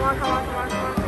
come on, come.